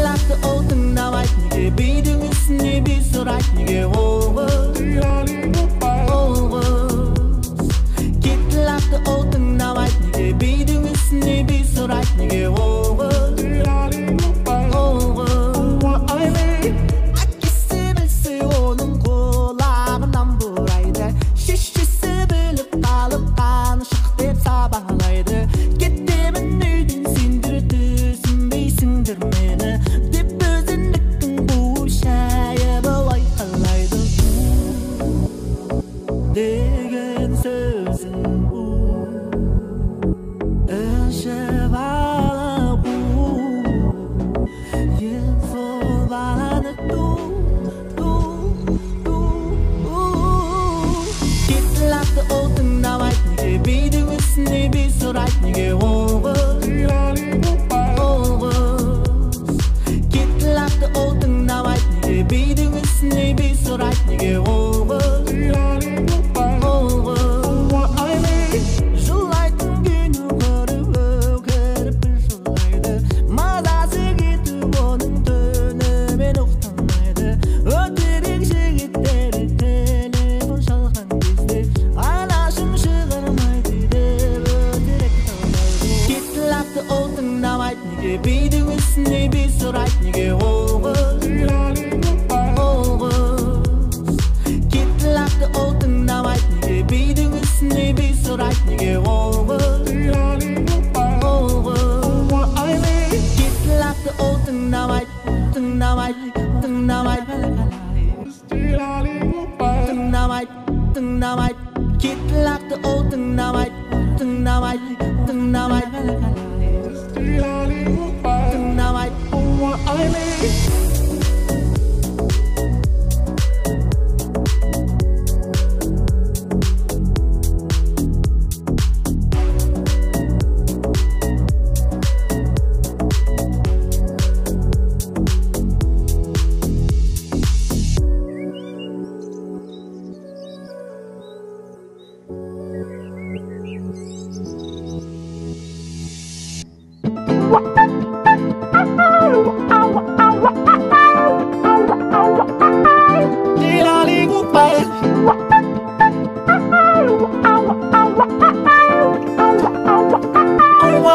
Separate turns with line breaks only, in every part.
лақты ол тыңдамайды неге бидің үстіне би сұрайды неге ол қыз кетті атты ол тыңдамайды неге бидің үстіне би сұрайды неге ол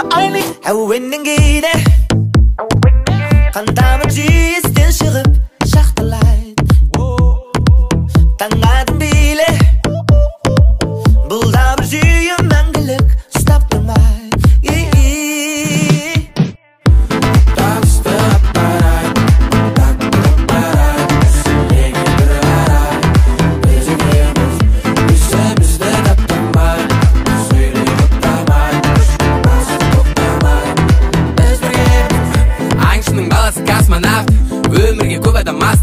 I'm how winning it.
nada más.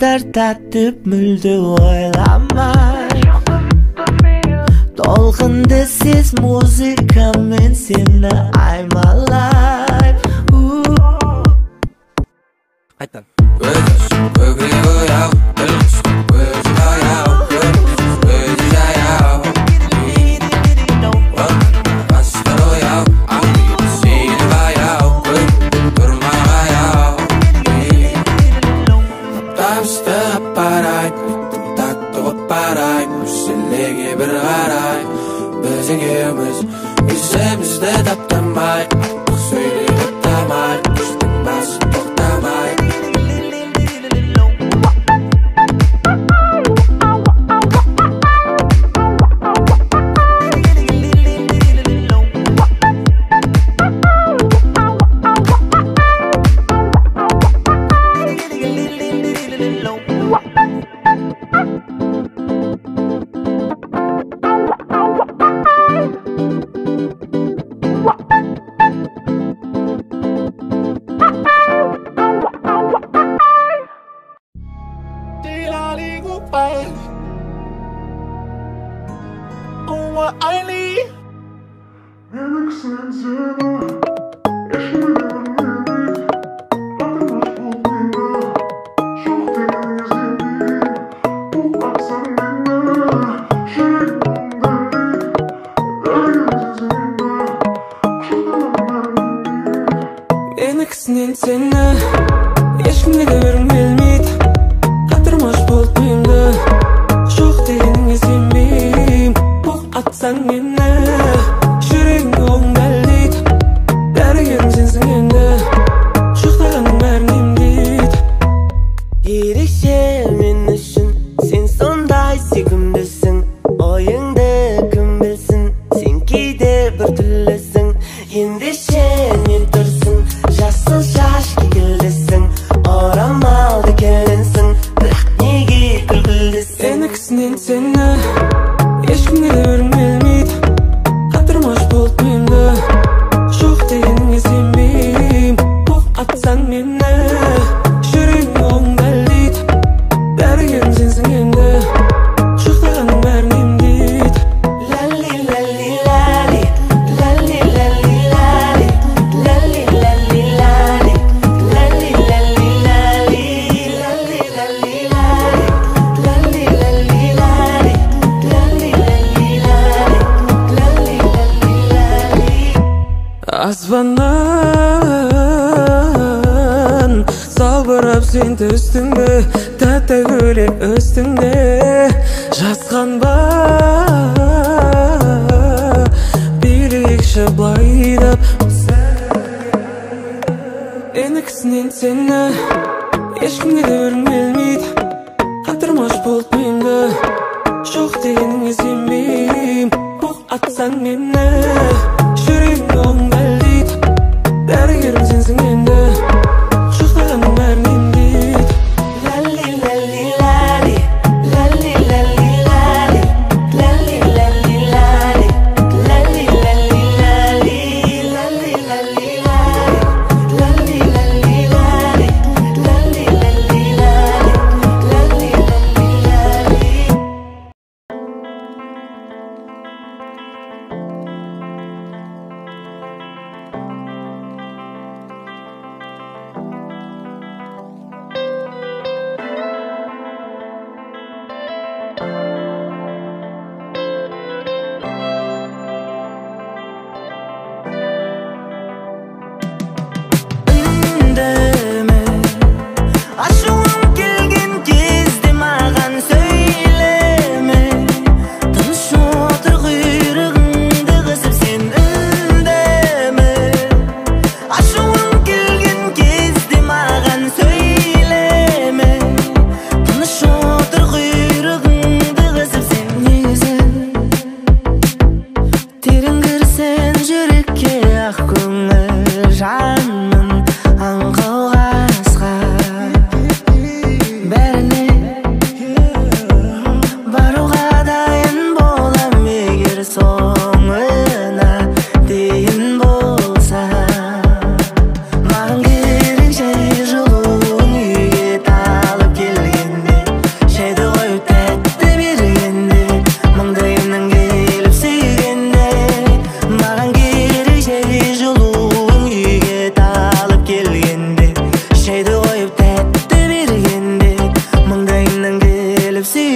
көздар татып мүлде ойламай толқынды сез музыкамен сені аймалай
қайтадан Söylemez Bir sevmiş ne daptan bay Söyle What? тегісінен сені
ешкімге де бергім келмейді қатырмаш болып миымды жоқ дегеніңе сенбеймін Бұл атсаң мені
so
сенен сені ешкімге де бергім келмейді қатырмаш болып мені жоқ дегеніңе сенбеймін оқ атсаң мені if see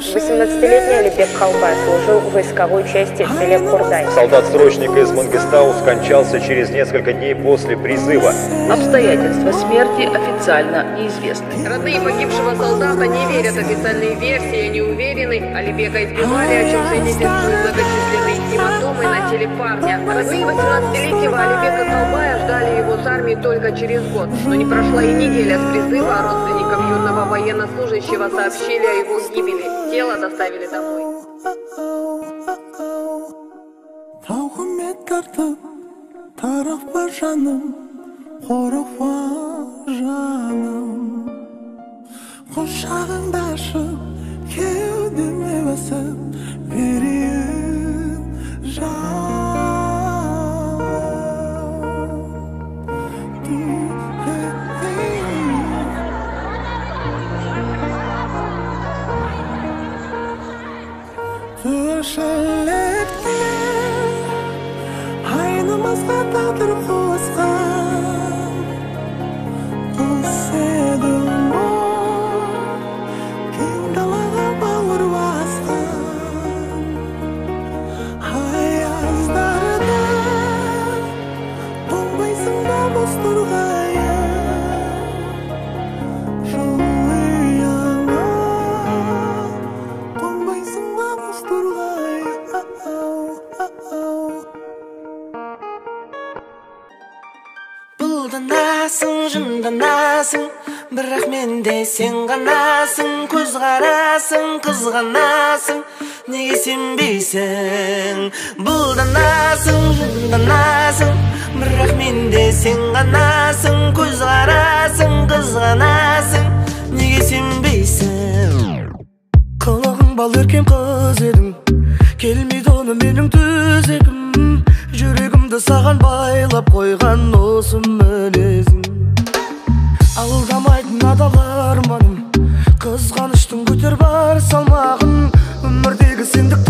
18-летний Алибек Халба служил в войсковой части в селе Курдай.
Солдат-срочник из Мангистау скончался через несколько дней после призыва.
Обстоятельства смерти официально неизвестны.
Родные погибшего солдата не верят официальной версии, они уверены, Алибека избивали, о чем свидетельствуют многочисленные гематомы на теле парня. Родные 18-летнего Алибека Колбая ждали его с армии только через год. Но не прошла и неделя с призыва, а родственникам юного военнослужащего сообщили о его гибели. Тело доставили домой.
тауқымет тартып тарықпа жаным қорықпа жаным құшағыңды ашып кеудеме басып берейін тіршіліктен айнымасқа тағдыр қосқан құс едің бұлданасың жынданасың. Бірақ менде сен ғанасың көзқарасың қызғанасың. Неге сенбейсің? Бұлданасың жынданасың. Бірақ менде сен ғанасың көзқарасың қызғанасың. Неге сенбейсің? Қылығың бал еркем қыз едің келмейді оны менің төзегім. Жүрегімді саған қойған осы мінезің алдамайтын адал арманым қызғаныштың көтер бар салмағын. Өмірдегі сендік